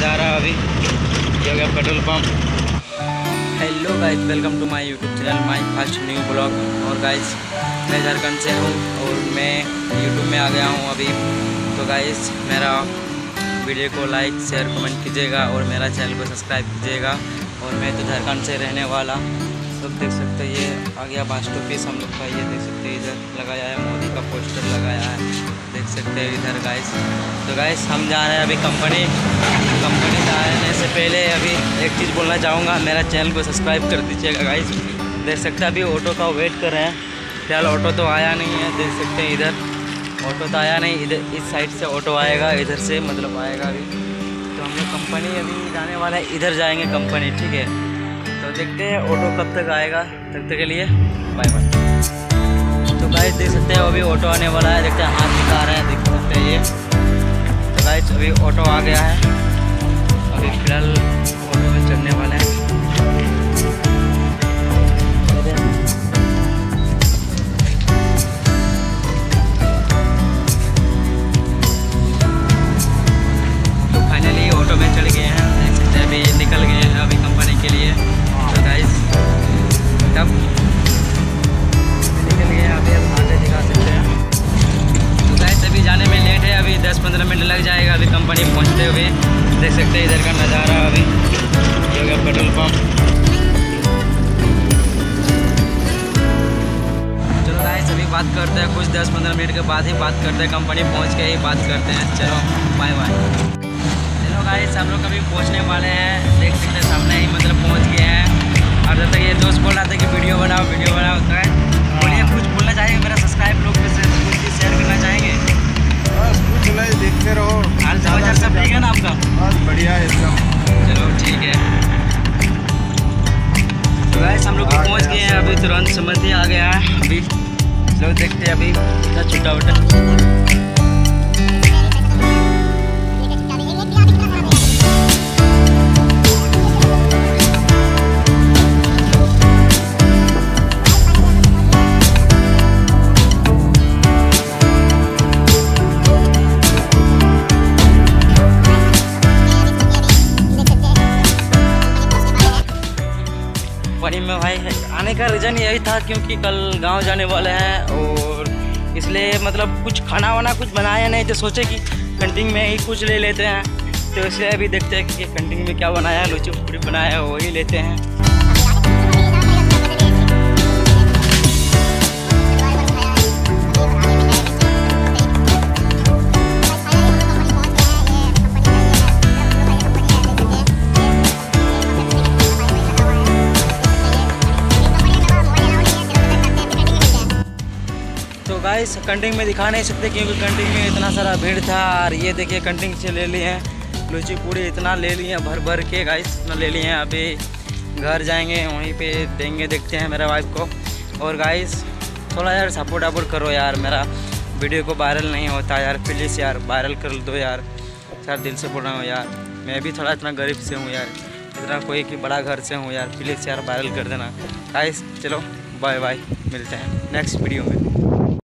जा रहा अभी। ये हो गया petrol pump hello guys welcome to my YouTube channel my first new blog और गाइस मैं झारखंड से हूँ और मैं यूट्यूब में आ गया हूँ अभी। तो गाइस मेरा वीडियो को लाइक शेयर कमेंट कीजिएगा और मेरा चैनल को सब्सक्राइब कीजिएगा। और मैं तो झारखंड से रहने वाला। लोग देख सकते हैं, ये आ गया बास्ट ऑफ़िस हम लोग का, ये देख सकते हैं, इधर लगाया है, मोदी का पोस्टर लगाया है, देख सकते हैं इधर गाइस तो गाइस हम जा रहे हैं अभी कंपनी कंपनी जाने से पहले अभी एक चीज़ बोलना चाहूँगा, मेरा चैनल को सब्सक्राइब कर दीजिएगा गाइस देख सकते हैं, अभी ऑटो का वेट कर रहे हैं। फ़िलहाल ऑटो तो आया नहीं है, देख सकते हैं इधर। ऑटो तो आया नहीं, इधर, इस साइड से ऑटो आएगा, इधर से मतलब आएगा अभी। तो हम लोग कंपनी अभी जाने वाला है, इधर जाएँगे कंपनी ठीक है। तो देखते हैं ऑटो कब तक आएगा तब तक के लिए। बाय बाय तो गाइस देख सकते हैं अभी ऑटो आने वाला है। देखते हैं हाथ दिखा रहे हैं, देख सकते हैं ये। तो गाइस अभी ऑटो आ गया है। अभी फ़िलहाल पहुँचते हुए देख सकते हैं इधर का नज़ारा अभी। ये होगा पेट्रोल पम्प चलो भाई सभी बात करते हैं, कुछ 10-15 मिनट के बाद ही बात करते हैं कंपनी पहुँच के ही बात करते हैं। चलो बाय बाय चलो भाई हम लोग अभी पहुँचने वाले हैं, देख सकते हैं सामने ही मतलब पहुँच गए हैं। और जब पहुँच गए हैं, अभी तुरंत समझ नहीं आ गया है। अभी लोग देखते हैं अभी, क्या छुट्टा वुटा में भाई आने का रीज़न यही था क्योंकि कल गाँव जाने वाले हैं और इसलिए मतलब कुछ खाना वाना कुछ बनाया नहीं तो सोचे कि कंटिंग में ही कुछ ले लेते हैं। तो इसलिए अभी देखते हैं कि कंटिंग में क्या बनाया है। लूची पूरी बनाया है, वही लेते हैं। गाइस कंटिंग में दिखा नहीं सकते क्योंकि कंटिंग में इतना सारा भीड़ था और ये देखिए कंटिंग से ले लिए हैं। लूची पूरी इतना ले लिए हैं, भर भर के गाइस इतना ले लिए हैं। अभी घर जाएँगे, वहीं पे देंगे, देखते हैं मेरा वाइफ को। और गाइस थोड़ा यार सपोर्ट अपोर्ट करो यार, मेरा वीडियो को वायरल नहीं होता यार प्लीज़ यार वायरल कर दो यार। यार दिल से बोल रहा हूँ यार, मैं भी थोड़ा इतना गरीब से हूँ यार, इतना कोई कि बड़ा घर से हूँ यार प्लीज़ यार वायरल कर देना। गाइस चलो बाय बाय मिलते हैं नेक्स्ट वीडियो में।